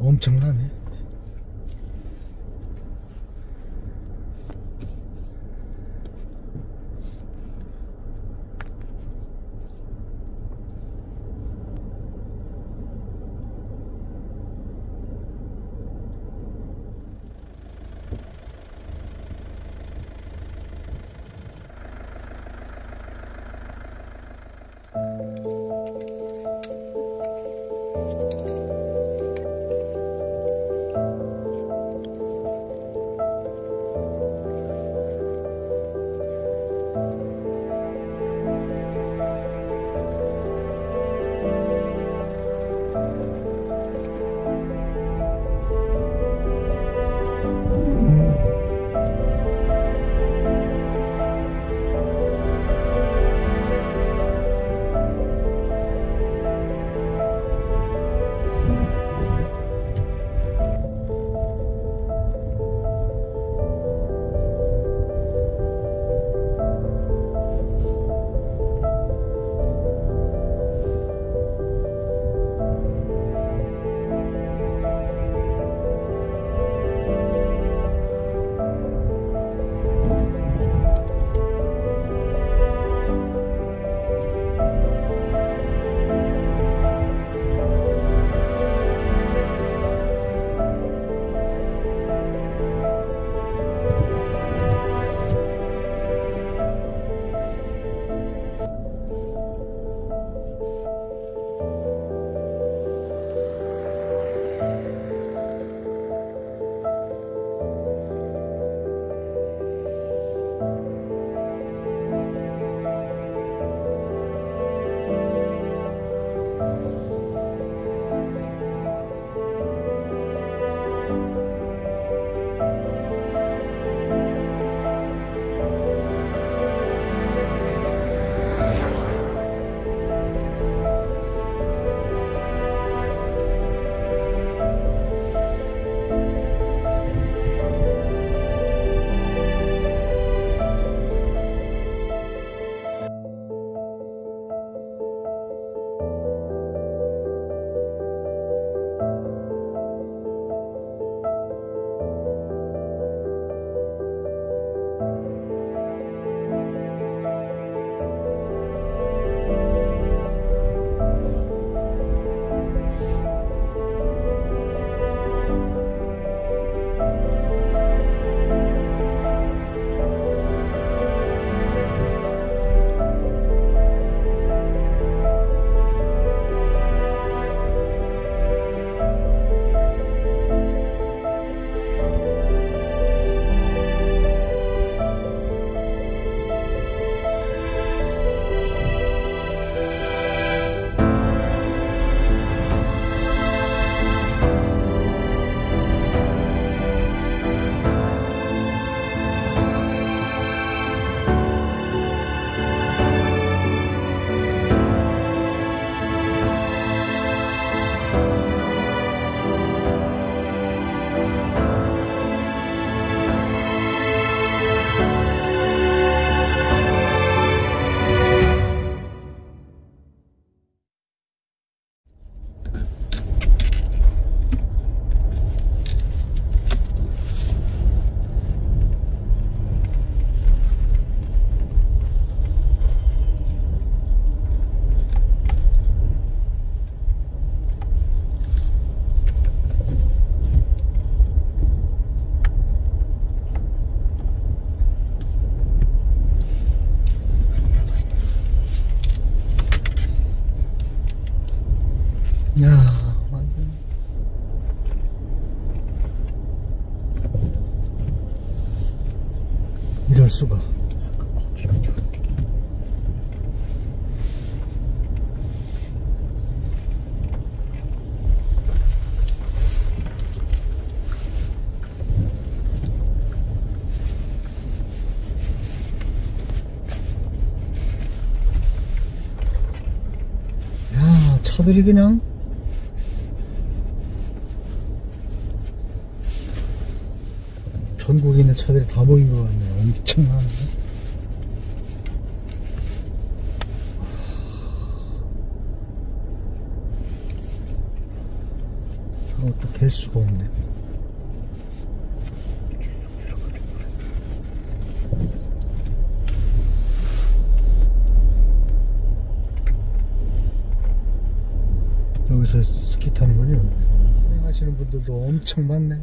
엄청나네. 이럴 수가. 야, 차들이 그냥. 전국에 있는 차들이 다 모인 것 같네. 엄청나네. 어떻게 될 수가 없네. 계속 들어가는 거야. 여기서 스키 타는 거죠? 산행하시는 분들도 엄청 많네.